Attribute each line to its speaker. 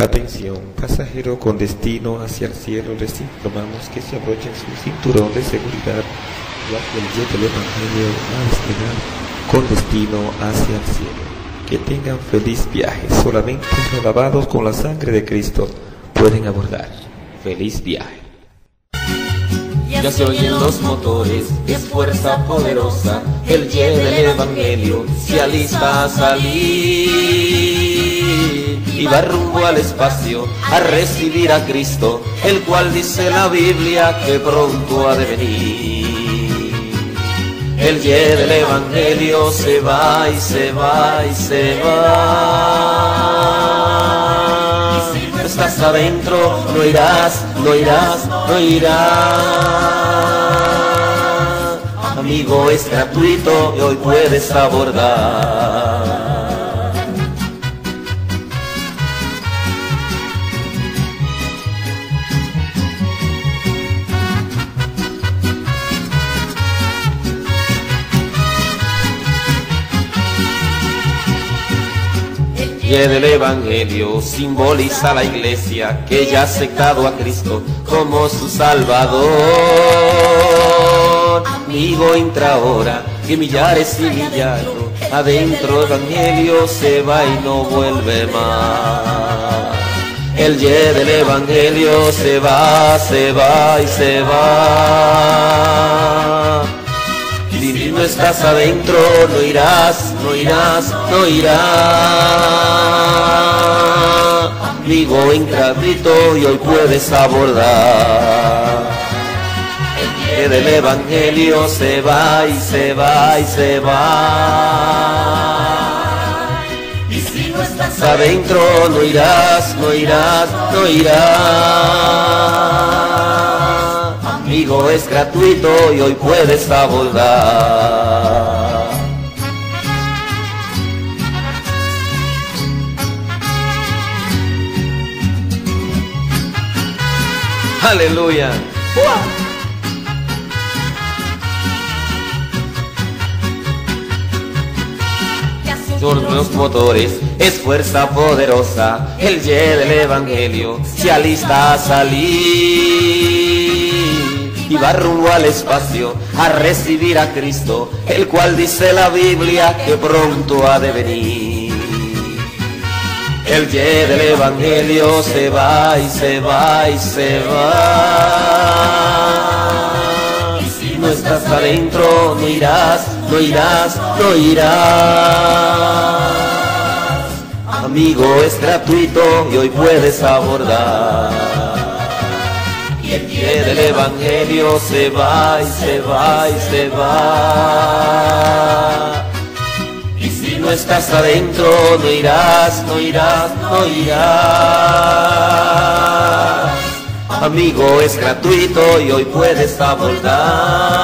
Speaker 1: Atención, pasajero con destino hacia el cielo, les informamos que se abrochen su cinturón de seguridad, ya que el jet del Evangelio va a despegar con destino hacia el cielo. Que tengan feliz viaje, solamente lavados con la sangre de Cristo pueden abordar. Feliz viaje.
Speaker 2: Ya se oyen los motores, es fuerza poderosa, el jet del Evangelio se alista a salir y va rumbo al espacio a recibir a Cristo, el cual dice la Biblia que pronto ha de venir. El jet del Evangelio se va y se va y se va. No estás adentro, no irás, no irás, no irás. Amigo, es gratuito y hoy puedes abordar. Y el Evangelio simboliza la iglesia que ya ha aceptado a Cristo como su Salvador. Amigo, entra ahora, que millares y millares adentro Evangelio se va y no vuelve más. El ye del Evangelio se va, se va y se va. Estás adentro, no irás, no irás, no irás. Amigo incrédulo y hoy puedes abordar. Pie del Evangelio se va y se va y se va. Y si no estás adentro, no irás, no irás, no irás. Es gratuito y hoy puedes abordar. Aleluya. Son los motores, es fuerza poderosa, el jet del evangelio se alista a salir y va rumbo al espacio a recibir a Cristo, el cual dice la Biblia que pronto ha de venir. El jet del evangelio se va y se va y se va. Y si no estás adentro, no irás, no irás, no irás. Amigo, es gratuito y hoy puedes abordar. Y el pie del Evangelio se va y se va y se va. Y si no estás adentro, no irás, no irás, no irás. Amigo, es gratuito y hoy puedes abordar.